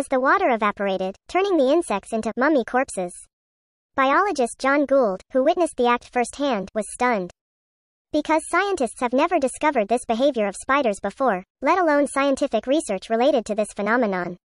as the water evaporated, turning the insects into mummy corpses. Biologist John Gould, who witnessed the act firsthand, was stunned. Because scientists have never discovered this behavior of spiders before, let alone scientific research related to this phenomenon.